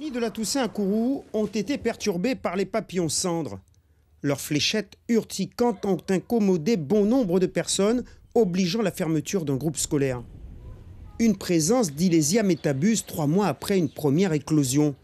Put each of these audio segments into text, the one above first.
Nids de la Toussaint à Kourou ont été perturbés par les papillons cendres. Leurs fléchettes urticantes ont incommodé bon nombre de personnes, obligeant la fermeture d'un groupe scolaire. Une présence d'Ilesia métabuse trois mois après une première éclosion.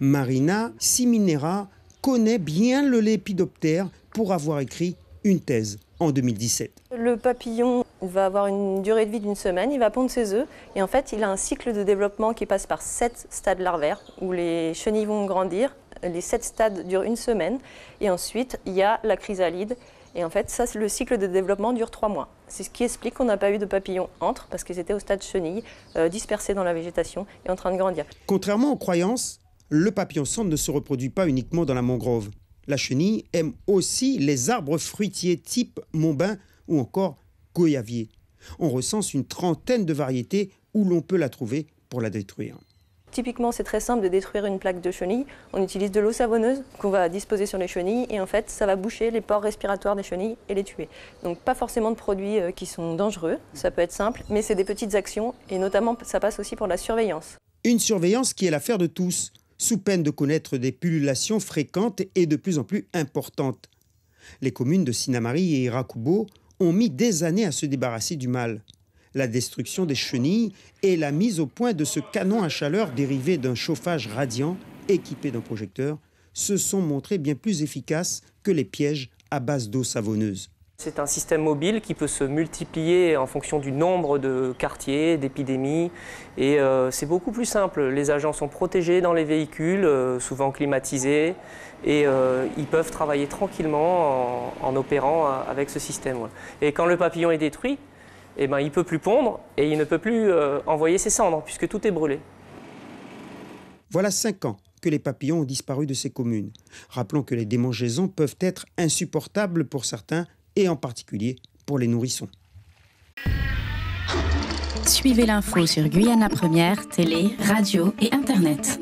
Marina Siminera connaît bien le lépidoptère pour avoir écrit une thèse en 2017. Le papillon va avoir une durée de vie d'une semaine, il va pondre ses œufs et en fait il a un cycle de développement qui passe par sept stades larvaires où les chenilles vont grandir. Les sept stades durent une semaine et ensuite il y a la chrysalide et en fait ça le cycle de développement dure trois mois. C'est ce qui explique qu'on n'a pas eu de papillons entre parce qu'ils étaient au stade chenille, euh, dispersés dans la végétation et en train de grandir. Contrairement aux croyances, le papillon cendre ne se reproduit pas uniquement dans la mangrove. La chenille aime aussi les arbres fruitiers type montbain ou encore goyavier. On recense une trentaine de variétés où l'on peut la trouver pour la détruire. Typiquement, c'est très simple de détruire une plaque de chenille. On utilise de l'eau savonneuse qu'on va disposer sur les chenilles et en fait, ça va boucher les pores respiratoires des chenilles et les tuer. Donc, pas forcément de produits euh, qui sont dangereux, ça peut être simple, mais c'est des petites actions et notamment, ça passe aussi pour la surveillance. Une surveillance qui est l'affaire de tous, sous peine de connaître des pullulations fréquentes et de plus en plus importantes. Les communes de Sinamari et Irakubo ont mis des années à se débarrasser du mal. La destruction des chenilles et la mise au point de ce canon à chaleur dérivé d'un chauffage radiant équipé d'un projecteur se sont montrés bien plus efficaces que les pièges à base d'eau savonneuse. C'est un système mobile qui peut se multiplier en fonction du nombre de quartiers, d'épidémies. Et euh, c'est beaucoup plus simple. Les agents sont protégés dans les véhicules, euh, souvent climatisés, et euh, ils peuvent travailler tranquillement en, opérant avec ce système. Et quand le papillon est détruit, eh ben, il ne peut plus pondre et il ne peut plus envoyer ses cendres puisque tout est brûlé. Voilà cinq ans que les papillons ont disparu de ces communes. Rappelons que les démangeaisons peuvent être insupportables pour certains et en particulier pour les nourrissons. Suivez l'info sur Guyana Première, télé, radio et Internet.